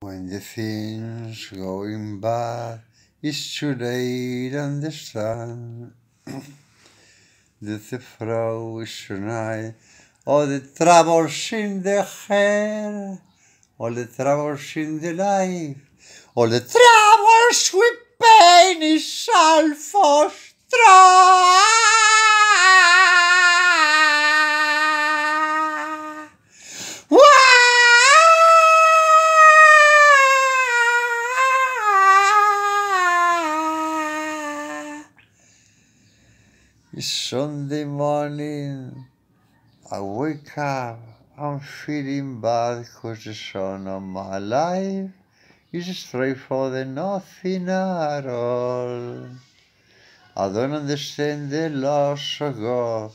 When the things going bad, it's too late understand that the throw is tonight, all the troubles in the hair, all the troubles in the life, all the troubles with pain is all for strong. It's Sunday morning. I wake up. I'm feeling bad because the sun of my life is straight for the nothing at all. I don't understand the loss of God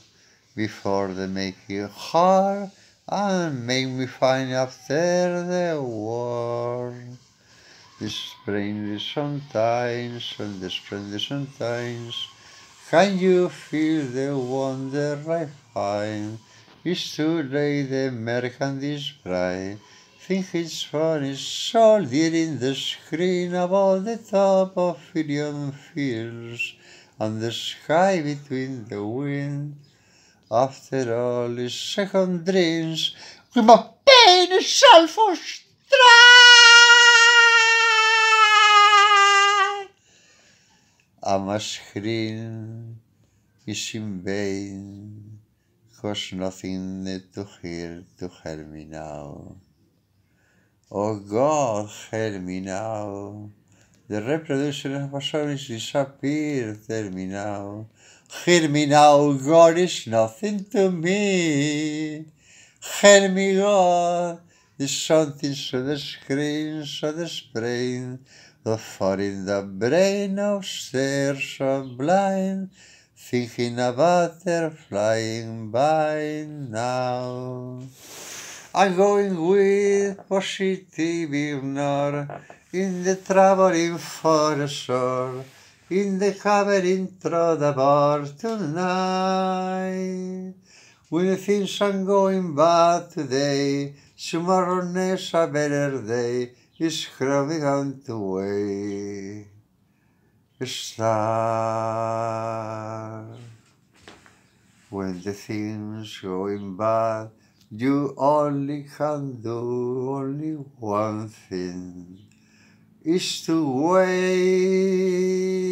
before they make it hard and make me find after the war. The spring is sometimes and the spring is sometimes. Can you feel the wonder I find? It's late, the American is bright. Think it's funny, soldier in the screen above the top of million fields, and the sky between the wind. After all, it's second dreams, with my pain is all And my screen is in vain, cause nothing to hear to help me now. Oh God, help me now. The reproduction of my soul is disappeared, tell me now. Hear me now, God is nothing to me. Help me, God. There's something so the screen, so the sprain, the far in the brain upstairs, so blind, thinking her flying by now. I'm going with positive ignore in the traveling for the shore, in the cavern through the bar tonight. When things are going bad today, tomorrow next a better day is coming on the way. Star. When the things going bad, you only can do only one thing is to wait.